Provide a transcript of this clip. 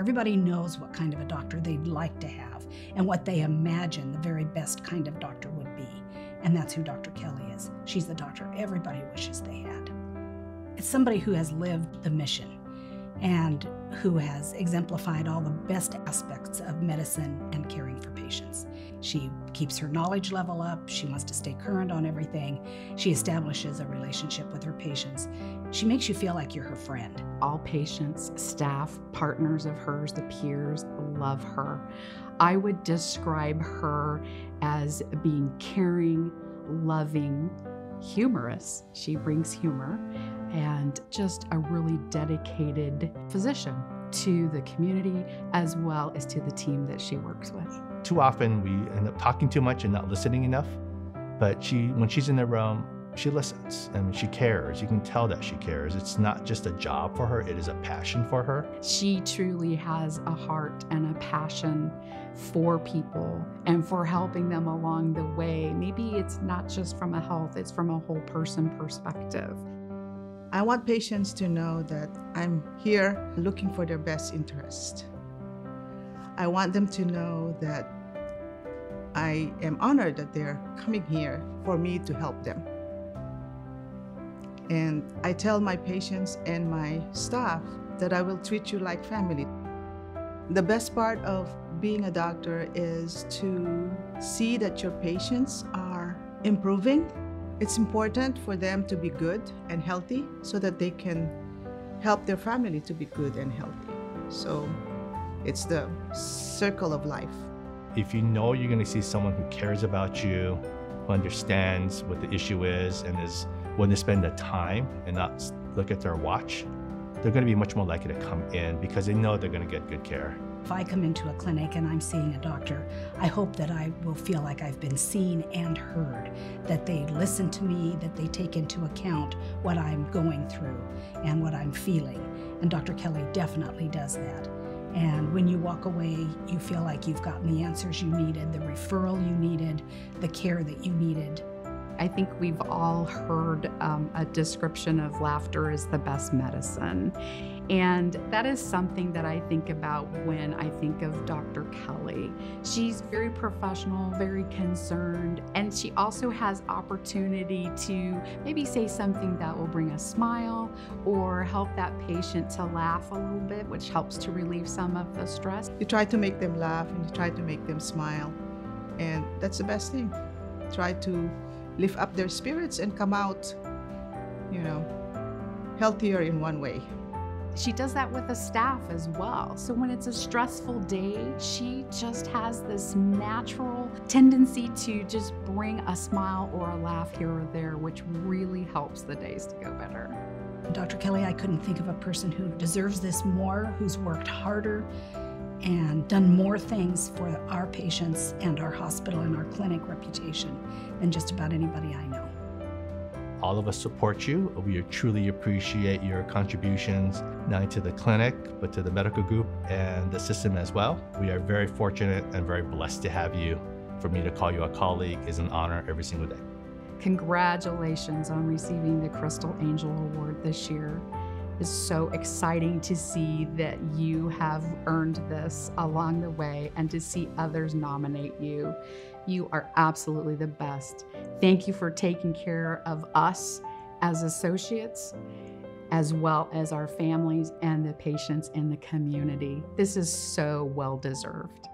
Everybody knows what kind of a doctor they'd like to have and what they imagine the very best kind of doctor would be. And that's who Dr. Kelly is. She's the doctor everybody wishes they had. It's somebody who has lived the mission and who has exemplified all the best aspects of medicine and caring for patients. She keeps her knowledge level up, she wants to stay current on everything, she establishes a relationship with her patients. She makes you feel like you're her friend. All patients, staff, partners of hers, the peers love her. I would describe her as being caring, loving, humorous. She brings humor and just a really dedicated physician to the community as well as to the team that she works with. Too often we end up talking too much and not listening enough. But she, when she's in the room, she listens and she cares. You can tell that she cares. It's not just a job for her, it is a passion for her. She truly has a heart and a passion for people and for helping them along the way. Maybe it's not just from a health, it's from a whole person perspective. I want patients to know that I'm here looking for their best interest. I want them to know that I am honored that they're coming here for me to help them. And I tell my patients and my staff that I will treat you like family. The best part of being a doctor is to see that your patients are improving. It's important for them to be good and healthy so that they can help their family to be good and healthy. So it's the circle of life. If you know you're going to see someone who cares about you, who understands what the issue is, and is willing to spend the time and not look at their watch, they're going to be much more likely to come in because they know they're going to get good care. If I come into a clinic and I'm seeing a doctor, I hope that I will feel like I've been seen and heard, that they listen to me, that they take into account what I'm going through and what I'm feeling. And Dr. Kelly definitely does that. And when you walk away, you feel like you've gotten the answers you needed, the referral you needed, the care that you needed. I think we've all heard um, a description of laughter is the best medicine. And that is something that I think about when I think of Dr. Kelly. She's very professional, very concerned, and she also has opportunity to maybe say something that will bring a smile or help that patient to laugh a little bit, which helps to relieve some of the stress. You try to make them laugh and you try to make them smile, and that's the best thing. Try to lift up their spirits and come out, you know, healthier in one way. She does that with the staff as well. So when it's a stressful day, she just has this natural tendency to just bring a smile or a laugh here or there, which really helps the days to go better. Dr. Kelly, I couldn't think of a person who deserves this more, who's worked harder and done more things for our patients and our hospital and our clinic reputation than just about anybody I know. All of us support you. We truly appreciate your contributions, not only to the clinic, but to the medical group and the system as well. We are very fortunate and very blessed to have you. For me to call you a colleague is an honor every single day. Congratulations on receiving the Crystal Angel Award this year. It's so exciting to see that you have earned this along the way and to see others nominate you. You are absolutely the best. Thank you for taking care of us as associates, as well as our families and the patients in the community. This is so well deserved.